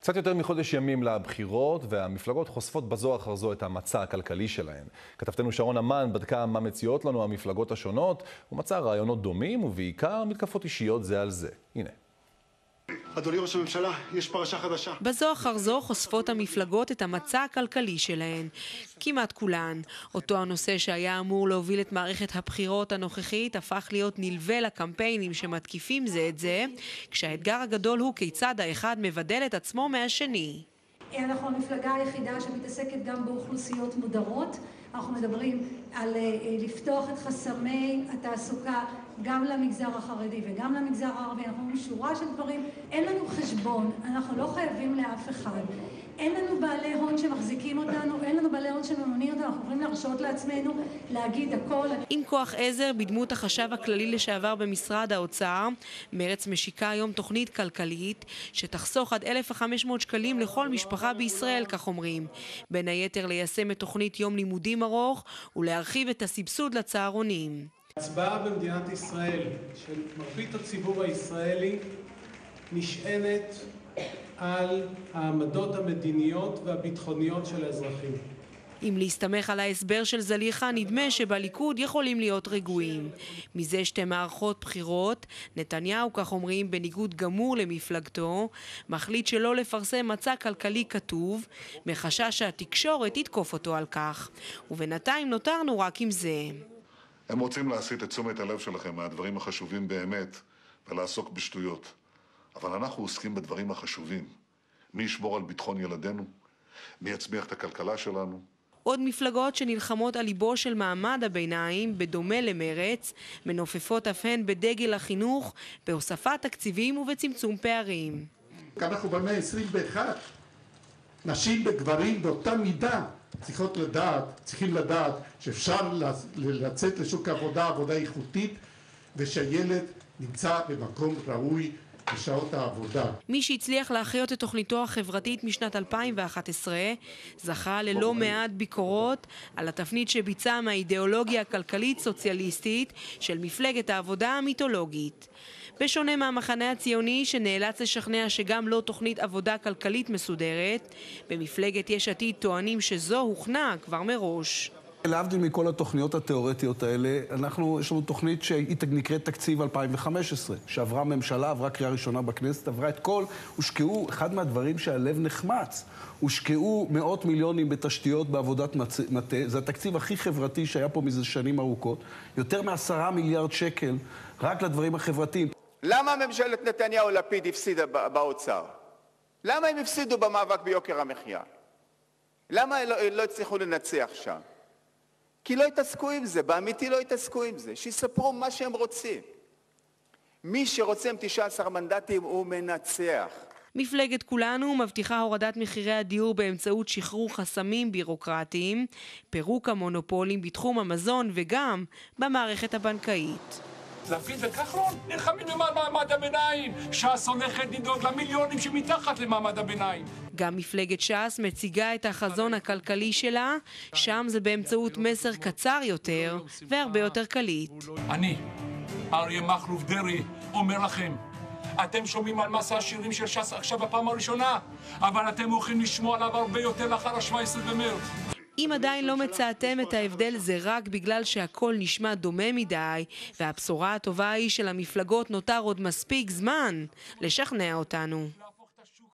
קצת יותר מחודש ימים לבחירות, והמפלגות חושפות בזו אחר זו את המצע הכלכלי שלהן. כתבתנו שרון אמן בדקה מה מציעות לנו המפלגות השונות, ומצאה רעיונות דומים, ובעיקר מתקפות אישיות זה על זה. הנה. אדוני ראש הממשלה, יש פרשה חדשה. בזו אחר זו חושפות המפלגות את המצע הכלכלי שלהן. כמעט כולן. אותו הנושא שהיה אמור להוביל את מערכת הבחירות הנוכחית הפך להיות נלווה לקמפיינים שמתקיפים זה את זה, כשהאתגר הגדול הוא כיצד האחד מבדל את עצמו מהשני. אנחנו המפלגה היחידה שמתעסקת גם באוכלוסיות מודרות. אנחנו מדברים על אה, לפתוח את חסמי התעסוקה גם למגזר החרדי וגם למגזר הערבי. אנחנו אומרים שורה של דברים. אין לנו חשבון, אנחנו לא חייבים לאף אחד. אין לנו בעלי הון שמחזיקים אותנו, אין לנו בעלי הון שמממנים אותנו, אנחנו יכולים להרשות לעצמנו להגיד הכל. עם כוח עזר בדמות החשב הכללי לשעבר במשרד האוצר, מרץ משיקה היום תוכנית כלכלית שתחסוך עד 1,500 שקלים לכל משפחה בישראל, כך אומרים. בין היתר ליישם את תוכנית יום לימודים ארוך ולהרחיב את הסבסוד לצהרונים. ההצבעה במדינת ישראל של מרבית הציבור הישראלי נשענת על העמדות המדיניות והביטחוניות של האזרחים. אם להסתמך על ההסבר של זליכה, נדמה שבליכוד יכולים להיות רגועים. מזה שתי מערכות בחירות, נתניהו, כך אומרים, בניגוד גמור למפלגתו, מחליט שלא לפרסם מצע כלכלי כתוב, מחשש שהתקשורת תתקוף אותו על כך. ובינתיים נותרנו רק עם זה. הם רוצים להסיט את תשומת הלב שלכם מהדברים החשובים באמת ולעסוק בשטויות. אבל אנחנו עוסקים בדברים החשובים. מי ישמור על ביטחון ילדינו? מי יצמיח את הכלכלה שלנו? עוד מפלגות שנלחמות על ליבו של מעמד הביניים, בדומה למרץ, מנופפות אף הן בדגל החינוך, בהוספת תקציבים ובצמצום פערים. אנחנו במאה ה-21, נשים וגברים באותה מידה צריכות לדעת, צריכים לדעת שאפשר לצאת לשוק העבודה, עבודה איכותית, ושהילד נמצא במקום ראוי בשעות העבודה. מי שהצליח להחיות את תוכניתו החברתית משנת 2011 זכה ללא מעט ביקורות על התפנית שביצע מהאידיאולוגיה הכלכלית-סוציאליסטית של מפלגת העבודה המיתולוגית. בשונה מהמחנה הציוני שנאלץ לשכנע שגם לא תוכנית עבודה כלכלית מסודרת, במפלגת יש עתיד טוענים שזו הוכנה כבר מראש. להבדיל מכל התוכניות התיאורטיות האלה, אנחנו, יש לנו תוכנית שהיא נקראת תקציב 2015, שעברה ממשלה, עברה קריאה ראשונה בכנסת, עברה את כל, הושקעו, אחד מהדברים שהלב נחמץ, הושקעו מאות מיליונים בתשתיות בעבודת מטה, זה התקציב הכי חברתי שהיה פה מזה שנים ארוכות, יותר מעשרה מיליארד שקל רק לדברים החברתיים. למה ממשלת נתניהו-לפיד הפסידה באוצר? למה הם הפסידו במאבק ביוקר המחיה? למה לא, לא הצליחו לנצח שם? כי לא התעסקו עם זה, באמיתי לא התעסקו עם זה. שיספרו מה שהם רוצים. מי שרוצה עם 19 מנדטים הוא מנצח. מפלגת כולנו מבטיחה הורדת מחירי הדיור באמצעות שחרור חסמים בירוקרטיים, פירוק המונופולים בתחום המזון וגם במערכת הבנקאית. לפיד וכחלון נלחמים למען מעמד הביניים. ש"ס הולכת לדאוג למיליונים שמתחת למעמד הביניים. גם מפלגת ש"ס מציגה את החזון הכלכלי שלה, שם זה באמצעות מסר קצר יותר והרבה יותר קליט. אני, אריה מכלוף דרעי, אומר לכם, אתם שומעים על מסע השירים של ש"ס עכשיו בפעם הראשונה, אבל אתם הולכים לשמוע עליו הרבה יותר לאחר ה-17 במרץ. אם עדיין לא מצאתם את ההבדל זה רק בגלל שהכל נשמע דומה מדי, והבשורה הטובה היא שלמפלגות נותר עוד מספיק זמן לשכנע אותנו.